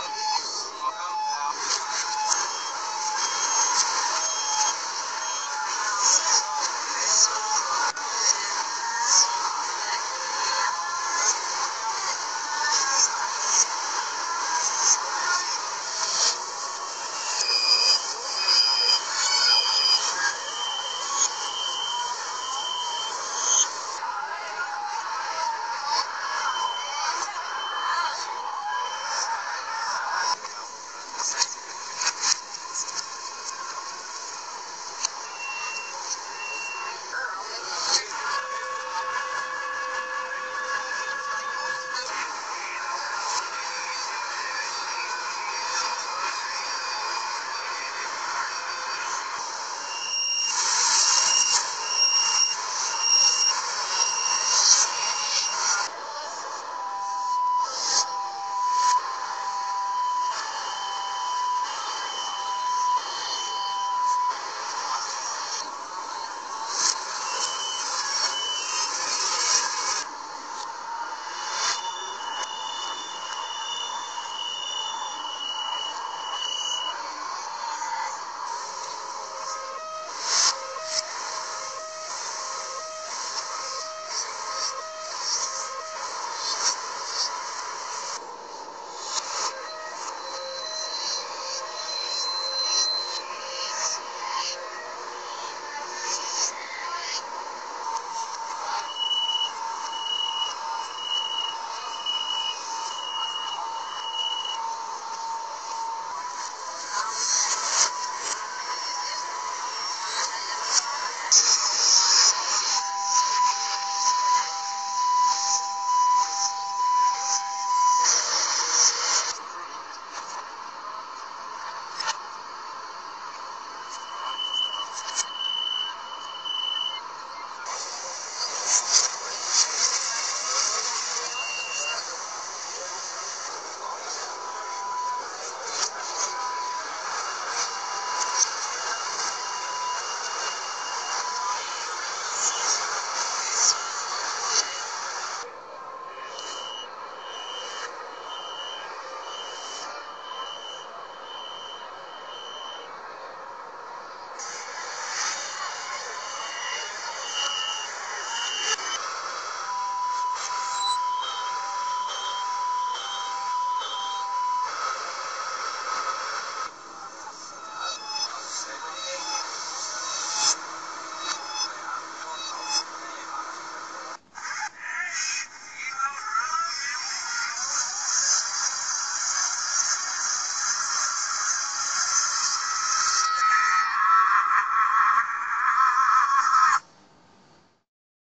out.